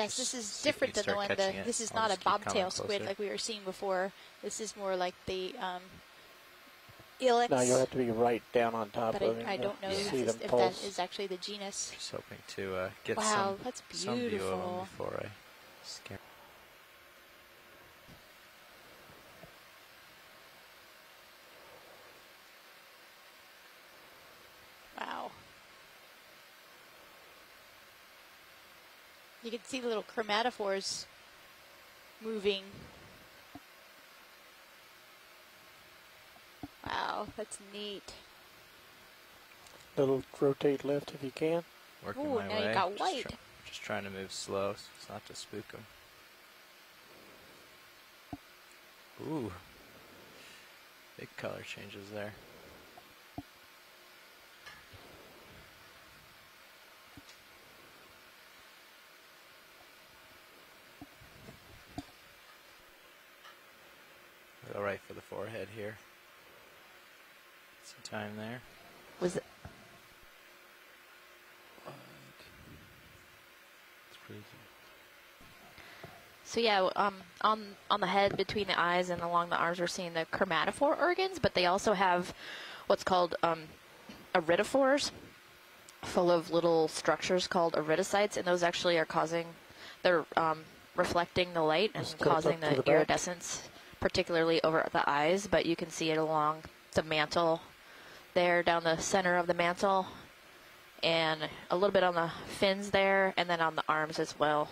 Yes, this is different than the one. The, catching it. this is I'll not a just keep coming bobtail squid like we were seeing before. This is more like the um, Illex. Now you'll have to be right down on top but of I, it. I don't know see if, them this- if that pulse. is actually the genus. Just hoping to uh, get Wow, some, that's some view of them before I scare. Wow. You can see the little chromatophores moving. Wow, that's neat. Little rotate left if you can. Working Ooh, my now you way. got just white. try- just trying to move slow, so it's not to spook them. Ooh, big color changes there. Go right for the forehead here. Some time there. Was it? It's crazy. So yeah, um, on on the head, between the eyes, and along the arms, we're seeing the chromatophore organs, but they also have what's called um, iridophores, full of little structures called iridocytes, and those actually are causing, they're um, reflecting the light and Step causing to the, iridescence. back. Particularly over the eyes. But you can see it along the mantle, there down the center of the mantle, and a little bit on the fins there, and then on the arms as well.